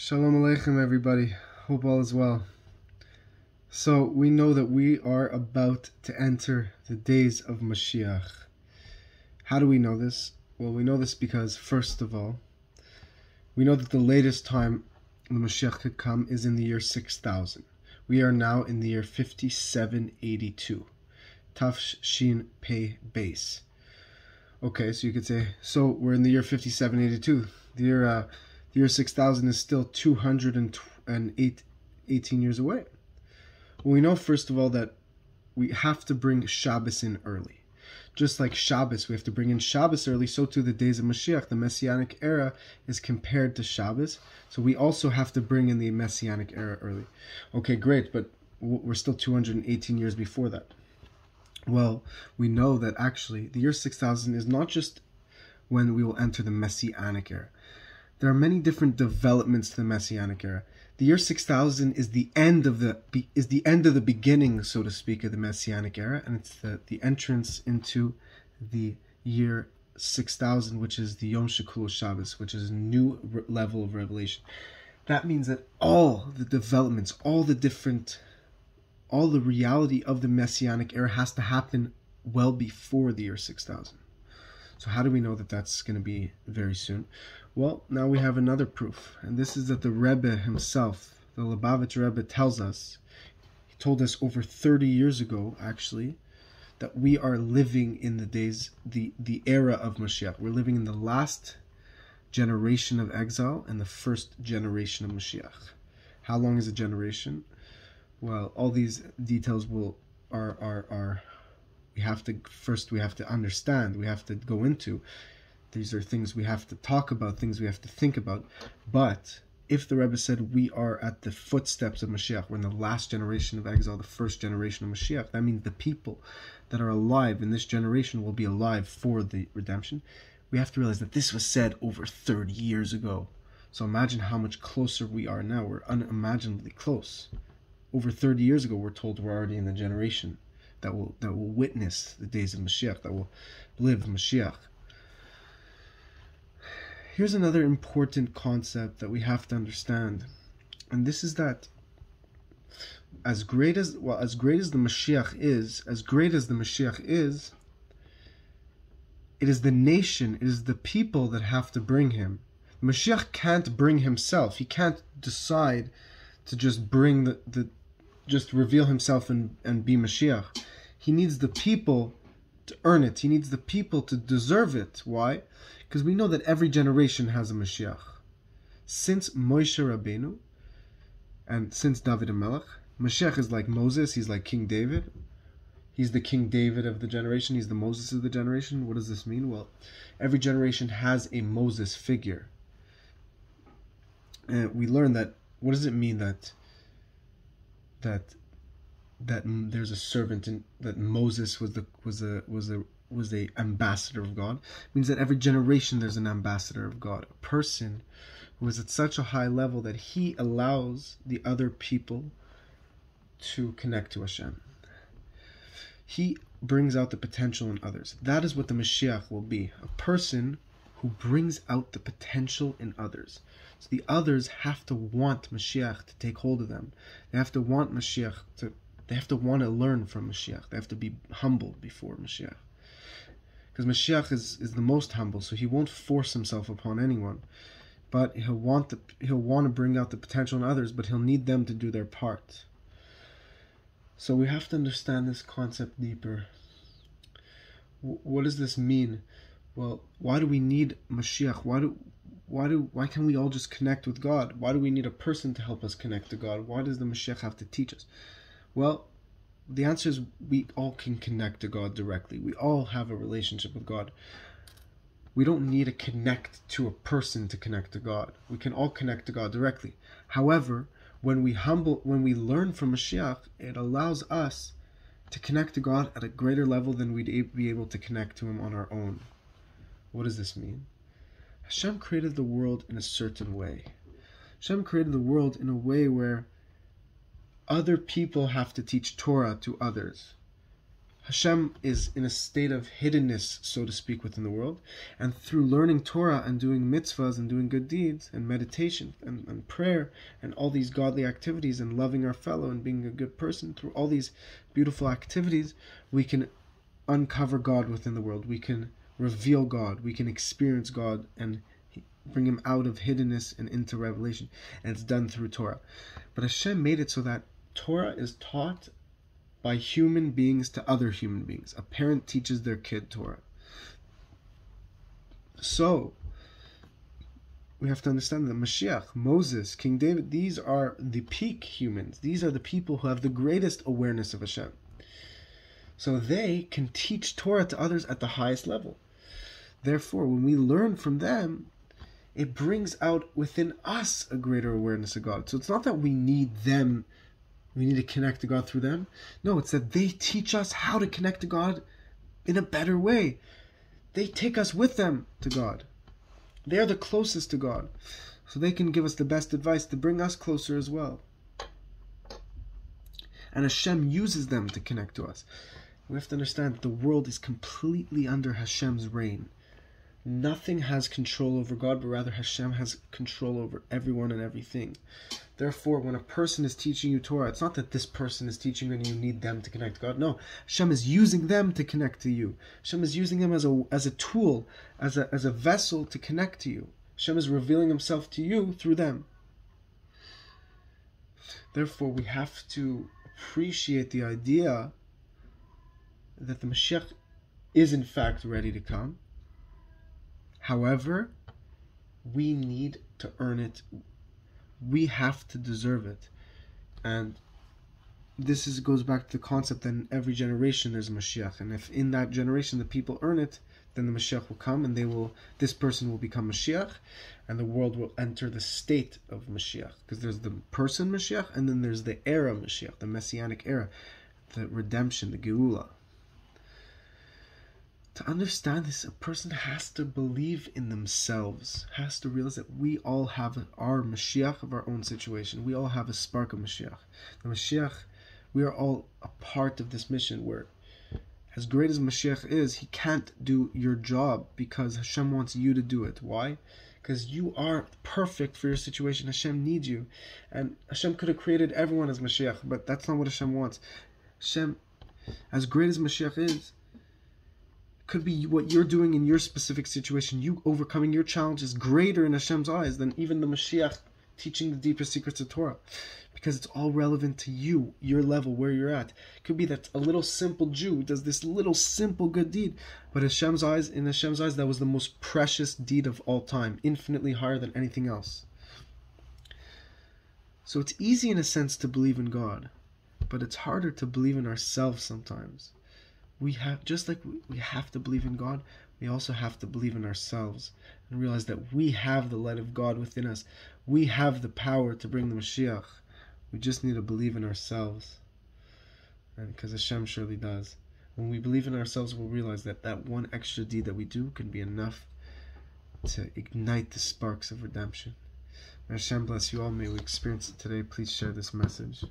Shalom Aleichem, everybody. Hope all is well. So, we know that we are about to enter the days of Mashiach. How do we know this? Well, we know this because, first of all, we know that the latest time the Mashiach could come is in the year 6000. We are now in the year 5782. Taf Shin Pei Beis. Okay, so you could say, so we're in the year 5782. The year, uh, the year 6000 is still 208, 18 years away. Well, we know, first of all, that we have to bring Shabbos in early. Just like Shabbos, we have to bring in Shabbos early, so too the days of Mashiach, the Messianic era, is compared to Shabbos. So we also have to bring in the Messianic era early. Okay, great, but we're still 218 years before that. Well, we know that actually the year 6000 is not just when we will enter the Messianic era. There are many different developments to the Messianic era. The year 6000 is the end of the is the end of the beginning, so to speak, of the Messianic era, and it's the, the entrance into the year 6000, which is the Yom Shekul Shabbos, which is a new re- level of revelation. That means that all the developments, all the different, all the reality of the Messianic era has to happen well before the year 6000. So how do we know that that's going to be very soon? Well, now we have another proof, and this is that the Rebbe himself, the Lubavitch Rebbe, tells us. He told us over 30 years ago, actually, that we are living in the days, the the era of Mashiach. We're living in the last generation of exile and the first generation of Mashiach. How long is a generation? Well, all these details will are are are we have to first we have to understand we have to go into these are things we have to talk about things we have to think about but if the Rebbe said we are at the footsteps of Mashiach, we're in the last generation of exile, the first generation of Mashiach, that means the people that are alive in this generation will be alive for the redemption. We have to realize that this was said over 30 years ago. So imagine how much closer we are now. We're unimaginably close. Over 30 years ago, we're told we're already in the generation that will that will witness the days of Mashiach, that will live Mashiach. Here's another important concept that we have to understand, and this is that as great as well as great as the Mashiach is, as great as the Mashiach is, it is the nation, it is the people that have to bring him. The Mashiach can't bring himself. He can't decide to just bring the, the just reveal himself and, and be Mashiach. He needs the people to earn it. He needs the people to deserve it. Why? Because we know that every generation has a Mashiach. Since Moshe Rabbeinu and since David Melech, Mashiach is like Moses, he's like King David. He's the King David of the generation, he's the Moses of the generation. What does this mean? Well, every generation has a Moses figure. And we learn that what does it mean that that that there's a servant and that Moses was the was a was a was a ambassador of God it means that every generation there's an ambassador of God. A person who is at such a high level that he allows the other people to connect to Hashem. He brings out the potential in others. That is what the Mashiach will be a person who brings out the potential in others. So the others have to want Mashiach to take hold of them. They have to want Mashiach to they have to want to learn from Mashiach. They have to be humble before Mashiach. Because Mashiach is, is the most humble, so he won't force himself upon anyone. But he'll want the, he'll want to bring out the potential in others, but he'll need them to do their part. So we have to understand this concept deeper. W- what does this mean? Well, why do we need Mashiach? Why do why do why can we all just connect with God? Why do we need a person to help us connect to God? Why does the Mashiach have to teach us? Well, the answer is we all can connect to God directly. We all have a relationship with God. We don't need to connect to a person to connect to God. We can all connect to God directly. However, when we humble when we learn from Mashiach, it allows us to connect to God at a greater level than we'd be able to connect to him on our own. What does this mean? Hashem created the world in a certain way. Hashem created the world in a way where other people have to teach Torah to others. Hashem is in a state of hiddenness, so to speak, within the world. And through learning Torah and doing mitzvahs and doing good deeds and meditation and, and prayer and all these godly activities and loving our fellow and being a good person, through all these beautiful activities, we can uncover God within the world. We can reveal God. We can experience God and bring him out of hiddenness and into revelation. And it's done through Torah. But Hashem made it so that Torah is taught by human beings to other human beings. A parent teaches their kid Torah. So, we have to understand that Mashiach, Moses, King David, these are the peak humans. These are the people who have the greatest awareness of Hashem. So they can teach Torah to others at the highest level. Therefore, when we learn from them, it brings out within us a greater awareness of God. So it's not that we need them we need to connect to God through them. No, it's that they teach us how to connect to God in a better way. They take us with them to God. They are the closest to God. So they can give us the best advice to bring us closer as well. And Hashem uses them to connect to us. We have to understand that the world is completely under Hashem's reign. Nothing has control over God, but rather Hashem has control over everyone and everything. Therefore, when a person is teaching you Torah, it's not that this person is teaching and you need them to connect to God. No, Hashem is using them to connect to you. Hashem is using them as a as a tool, as a as a vessel to connect to you. Hashem is revealing Himself to you through them. Therefore, we have to appreciate the idea that the Mashiach is in fact ready to come. However, we need to earn it we have to deserve it. And this is goes back to the concept that in every generation there's a Mashiach. And if in that generation the people earn it, then the Mashiach will come and they will this person will become Mashiach and the world will enter the state of Mashiach. Because there's the person Mashiach and then there's the era Mashiach, the messianic era, the redemption, the Geula to understand this, a person has to believe in themselves, has to realize that we all have our Mashiach of our own situation. We all have a spark of Mashiach. The Mashiach, we are all a part of this mission where, as great as Mashiach is, he can't do your job because Hashem wants you to do it. Why? Because you are perfect for your situation. Hashem needs you. And Hashem could have created everyone as Mashiach, but that's not what Hashem wants. Hashem, as great as Mashiach is, could be what you're doing in your specific situation. You overcoming your challenge is greater in Hashem's eyes than even the Mashiach teaching the deeper secrets of Torah. Because it's all relevant to you, your level, where you're at. It could be that a little simple Jew does this little simple good deed, but Hashem's eyes, in Hashem's eyes, that was the most precious deed of all time, infinitely higher than anything else. So it's easy in a sense to believe in God, but it's harder to believe in ourselves sometimes we have just like we have to believe in God, we also have to believe in ourselves and realize that we have the light of God within us. We have the power to bring the Mashiach. We just need to believe in ourselves. And because Hashem surely does. When we believe in ourselves, we'll realize that that one extra deed that we do can be enough to ignite the sparks of redemption. May Hashem bless you all. May we experience it today. Please share this message.